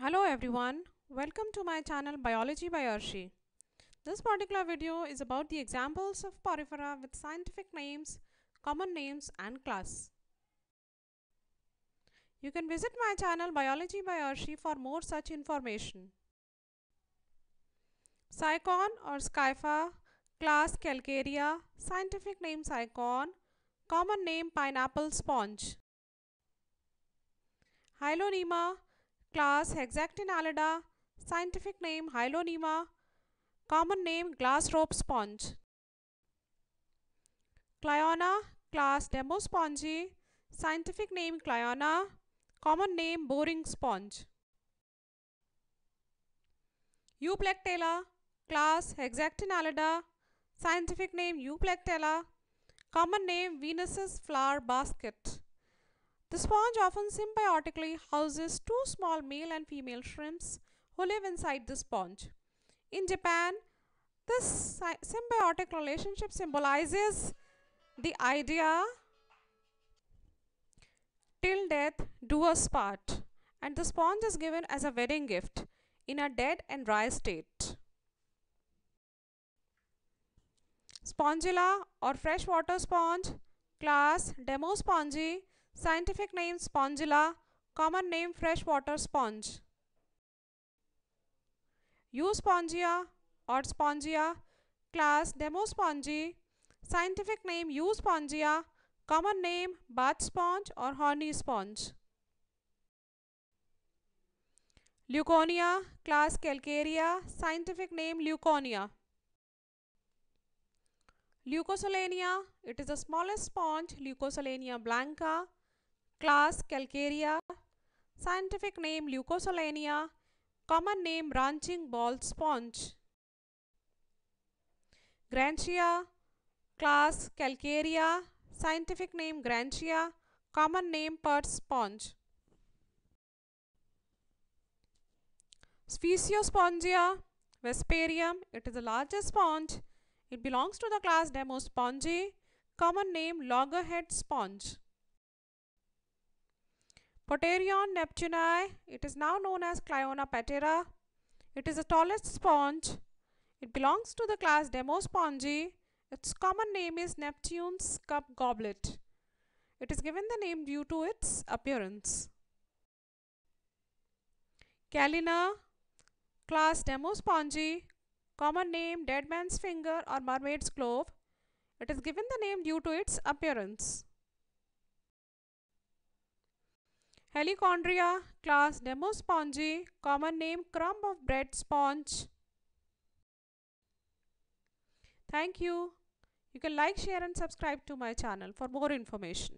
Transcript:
Hello everyone, welcome to my channel Biology by Arshi. This particular video is about the examples of porifera with scientific names, common names and class. You can visit my channel Biology by Arshi for more such information. Sycon or Scypha, class Calcarea, scientific name Sycon, common name pineapple sponge. Hyalonema, class Hexactinellida, scientific name Hyalonema, common name glass rope sponge. Cliona, class Demospongiae, scientific name Cliona, common name boring sponge. Euplectella, class Hexactinellida, scientific name Euplectella, common name Venus's flower basket. The sponge often symbiotically houses two small male and female shrimps who live inside the sponge. In Japan, this symbiotic relationship symbolizes the idea till death do us part and the sponge is given as a wedding gift in a dead and dry state. Spongilla or freshwater sponge class Demospongiae Scientific name Spongilla, common name freshwater sponge. Euspongia or Spongia, class Demospongiae, scientific name Euspongia, common name bath sponge or horny sponge. Leuconia, class Calcarea, scientific name Leuconia. Leucosolenia, it is the smallest sponge, Leucosolenia blanca, class Calcarea, scientific name Leucosolenia, common name branching ball sponge. Grantia, class Calcarea, scientific name Grantia, common name purse sponge. Spheciospongia vesparium, it is the largest sponge. It belongs to the class Demospongiae, common name loggerhead sponge. Poterion neptuni, it is now known as Cliona patera. It is the tallest sponge. It belongs to the class Demospongiae. Its common name is Neptune's cup goblet. It is given the name due to its appearance. Chalina, class Demospongiae, common name dead man's finger or mermaid's glove. It is given the name due to its appearance. Halichondria class Demospongiae, common name crumb of bread sponge. Thank you. You can like, share and subscribe to my channel for more information.